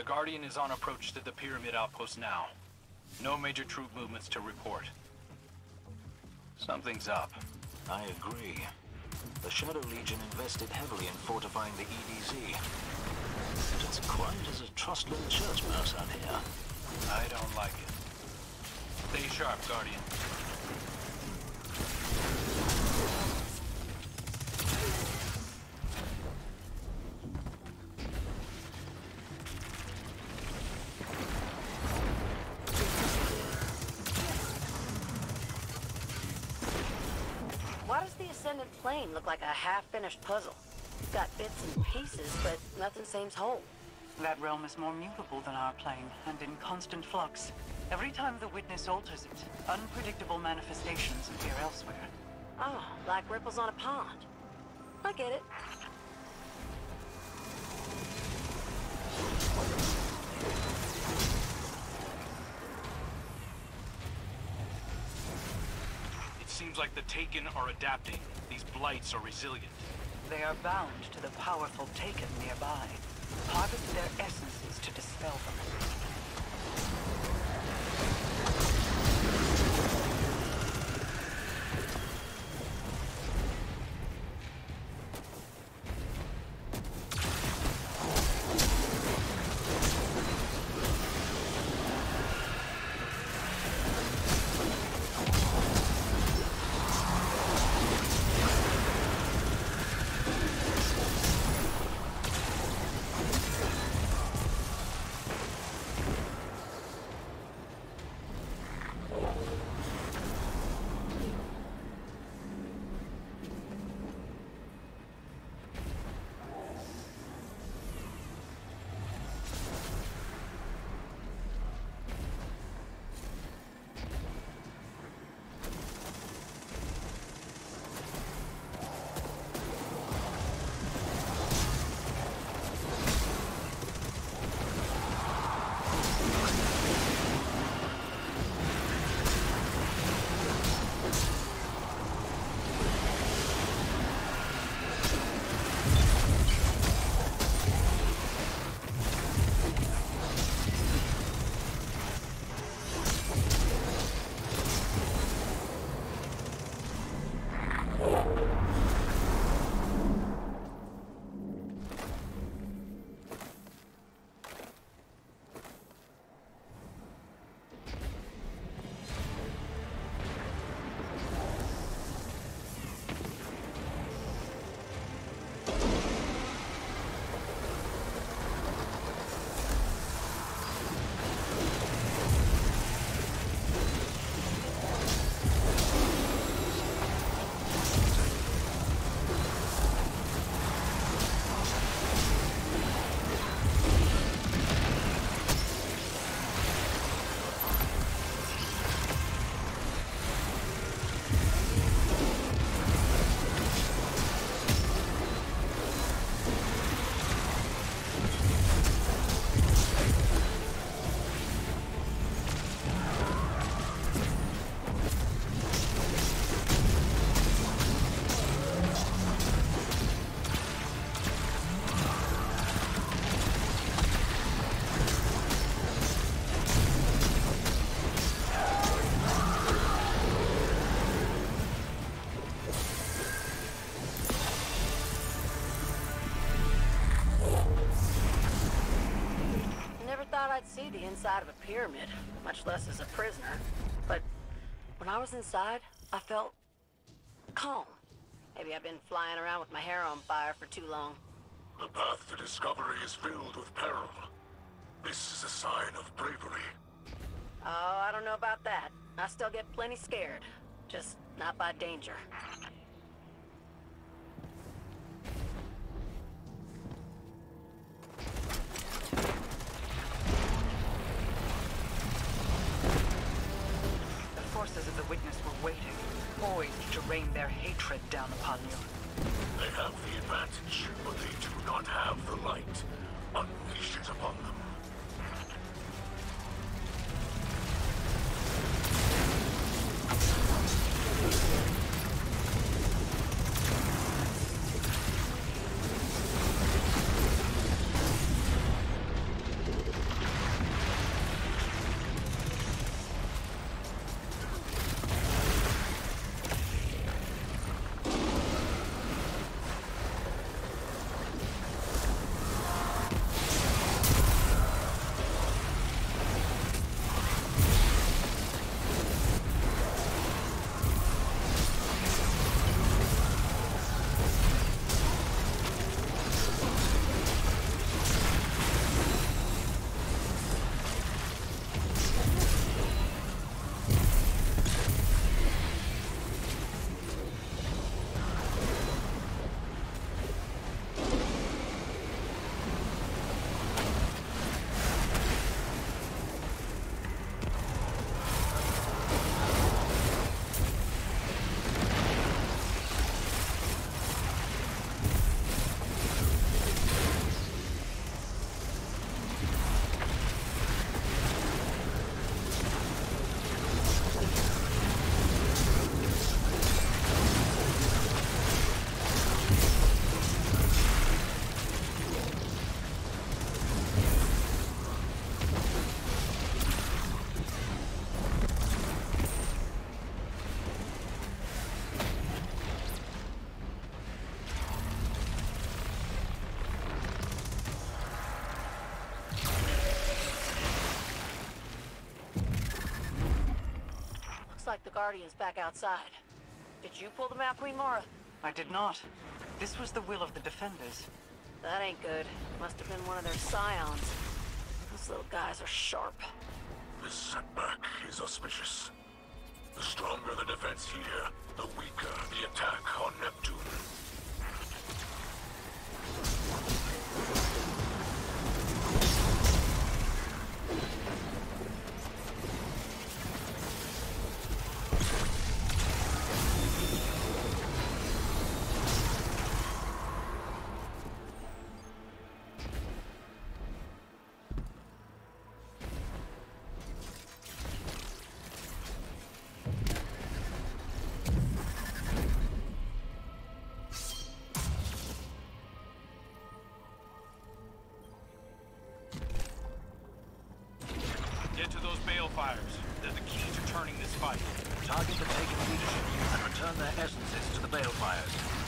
The Guardian is on approach to the Pyramid outpost now. No major troop movements to report. Something's up. I agree. The Shadow Legion invested heavily in fortifying the EDZ. But it's quiet as a Trostland church mouse out here. I don't like it. Stay sharp, Guardian. The plane look like a half-finished puzzle? It's got bits and pieces, but nothing seems whole. That realm is more mutable than our plane, and in constant flux. Every time the Witness alters it, unpredictable manifestations appear elsewhere. Oh, like ripples on a pond. I get. It seems like the Taken are adapting. These blights are resilient. They are bound to the powerful Taken nearby. Harvest their essences to dispel them. The inside of a pyramid, much less as a prisoner. But when I was inside, I felt calm. Maybe I've been flying around with my hair on fire for too long. The path to discovery is filled with peril. This is a sign of bravery. Oh, I don't know about that. I still get plenty scared. Just not by danger. Poised to rain their hatred down upon you. They have the advantage, but they do not have the light. Unleash it upon them. Guardians back outside. Did you pull them out, Queen Mara? I did not. This was the will of the Defenders. That ain't good. Must have been one of their scions. Those little guys are sharp. This setback is auspicious. The stronger the defense here, the weaker the attack on Neptune. To those balefires. They're the key to turning this fight. Target the taken leadership and return their essences to the balefires.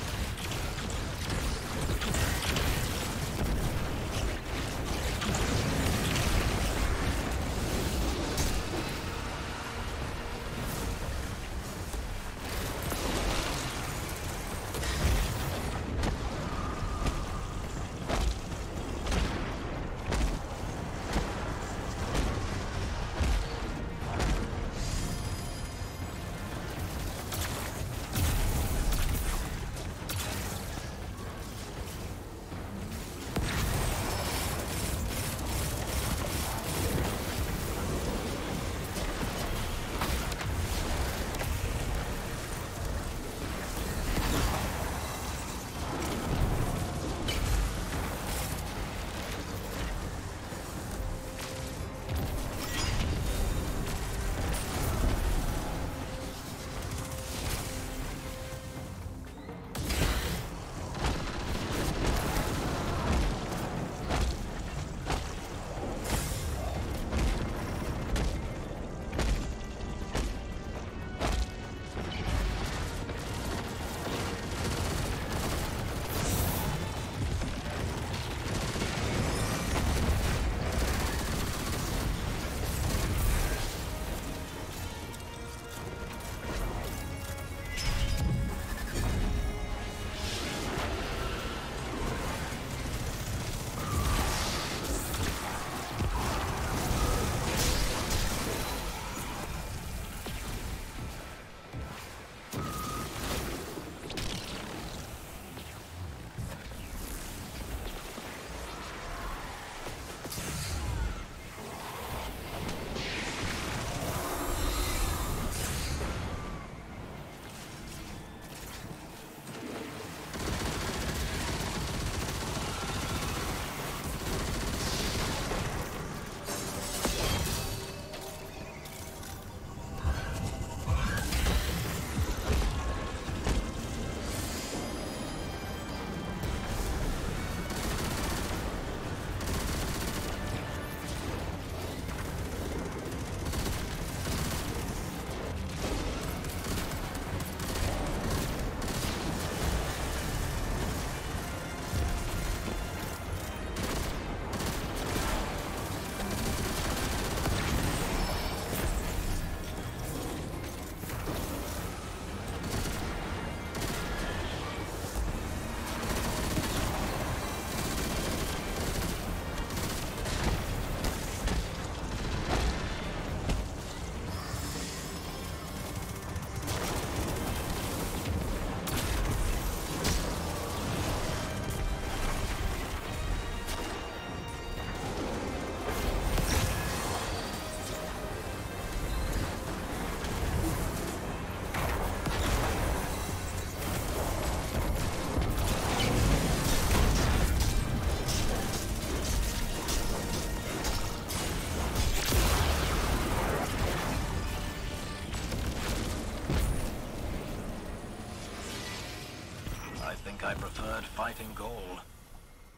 I think I preferred fighting Gaul.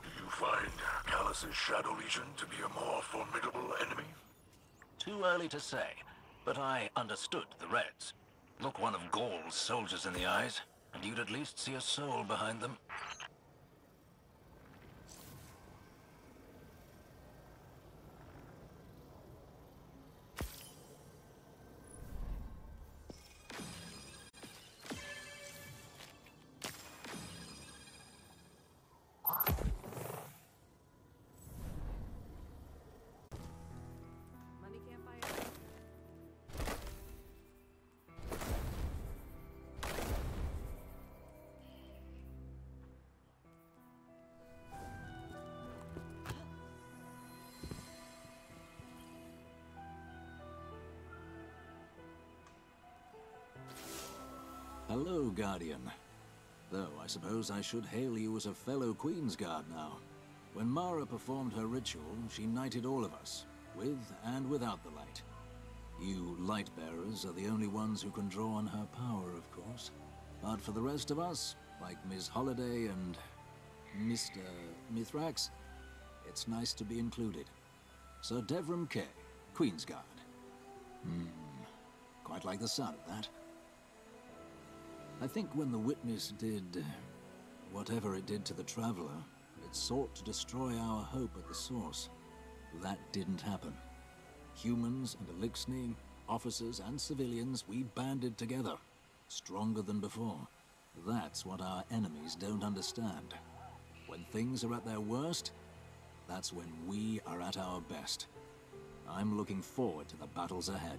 Do you find Calus's Shadow Legion to be a more formidable enemy? Too early to say, but I understood the Reds. Look one of Gaul's soldiers in the eyes, and you'd at least see a soul behind them. Hello, Guardian. Though I suppose I should hail you as a fellow Queen's Guard now. When Mara performed her ritual, she knighted all of us, with and without the light. You light bearers are the only ones who can draw on her power, of course. But for the rest of us, like Ms. Holliday and Mr. Mithrax, it's nice to be included. Sir Devrim Kay, Queen's Guard. Hmm, quite like the sound of that. I think when the Witness did whatever it did to the Traveler, it sought to destroy our hope at the source. That didn't happen. Humans and Eliksni, officers and civilians, we banded together. Stronger than before. That's what our enemies don't understand. When things are at their worst, that's when we are at our best. I'm looking forward to the battles ahead.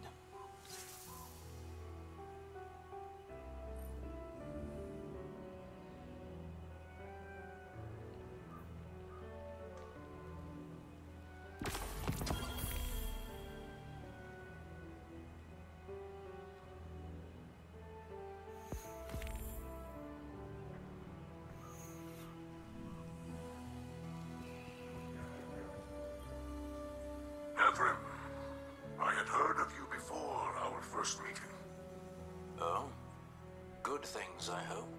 Good things, I hope.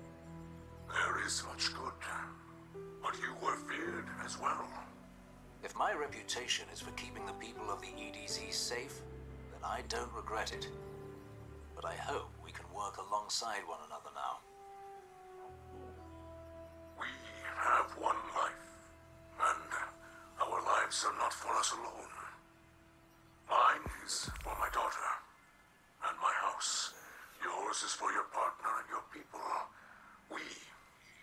There is much good, but you were feared as well. If my reputation is for keeping the people of the EDZ safe, then I don't regret it. But I hope we can work alongside one another now. We have one life, and our lives are not for us alone. Mine is for my daughter, and my house. Yours is for your partner and your people. We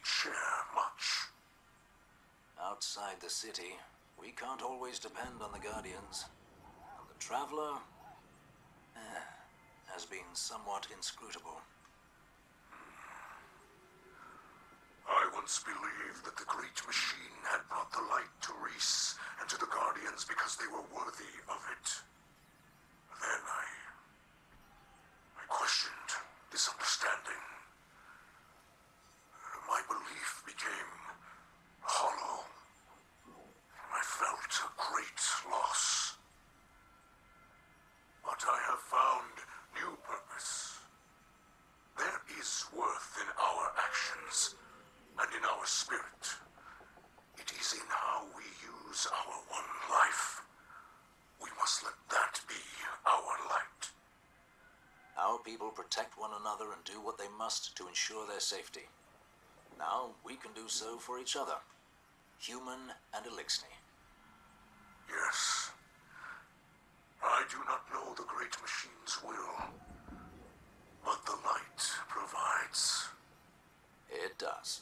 share much. Outside the city, we can't always depend on the Guardians. And the Traveler eh, has been somewhat inscrutable. I once believed that the Great Machine had brought the light to Riis and to the Guardians because they were worthy of it. Then I... I questioned this understanding. My belief became hollow. I felt a great loss. But I have found new purpose. There is worth in our actions and in our spirit. It is in how we use our one life. We must let that be our light. Our people protect one another and do what they must to ensure their safety. Now we can do so for each other, human and Eliksni. Yes. I do not know the great machine's will, but the light provides. It does.